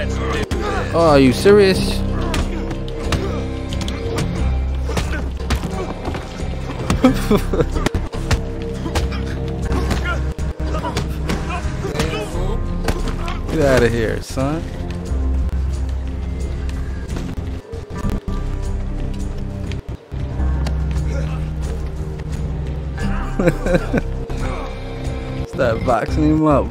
Oh, are you serious? Get out of here, son. Start boxing him up.